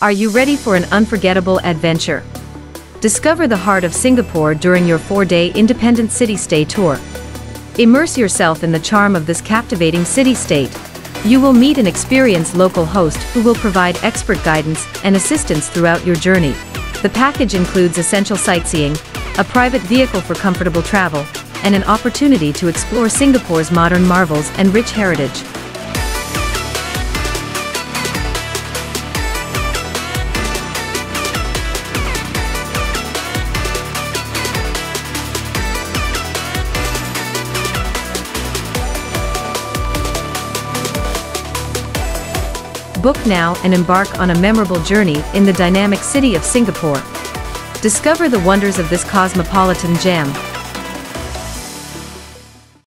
Are you ready for an unforgettable adventure? Discover the heart of Singapore during your four-day independent city-stay tour. Immerse yourself in the charm of this captivating city-state. You will meet an experienced local host who will provide expert guidance and assistance throughout your journey. The package includes essential sightseeing, a private vehicle for comfortable travel, and an opportunity to explore Singapore's modern marvels and rich heritage. Book now and embark on a memorable journey in the dynamic city of Singapore. Discover the wonders of this cosmopolitan gem